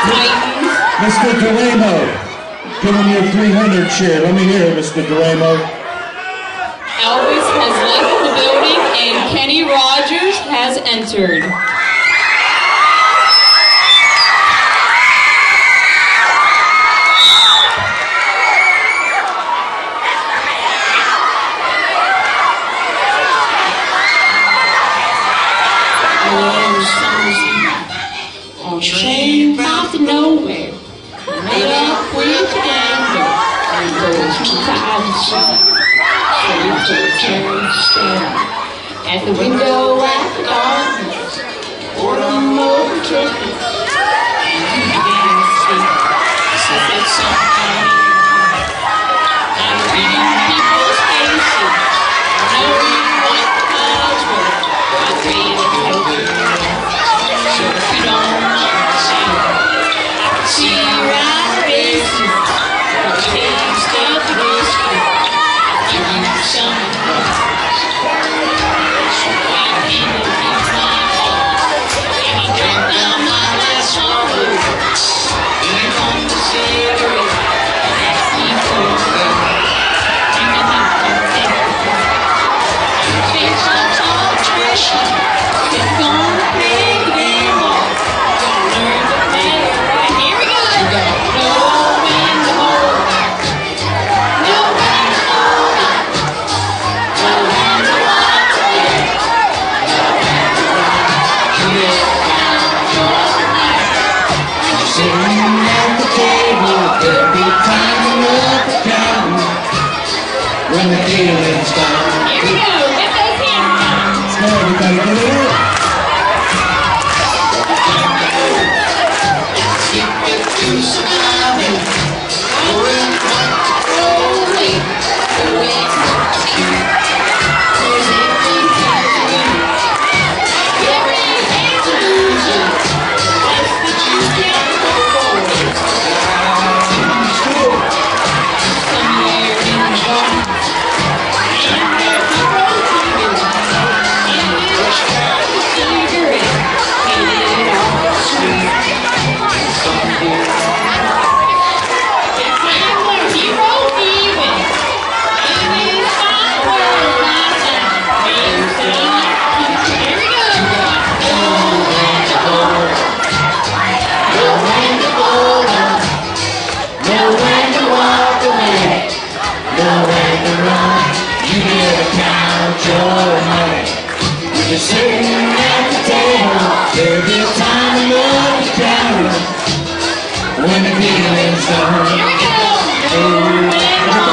Mr. Duramo, give him your 300 chair. Let me hear it, Mr. Duramo. Elvis has left the building and Kenny Rogers has entered. encouraged privacy. So we took turns staring at the window at the darkness. What a motive. The theater. Here we go. Get those hands down. It's not everybody. out your honey. We're been sitting at the table every time the love is down. When the feeling's done, oh,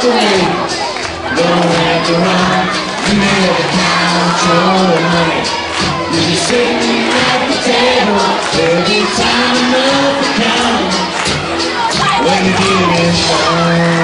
to me. Don't have to run. You never count your money. You be sitting at the table. There'll be time enough for counting when you get in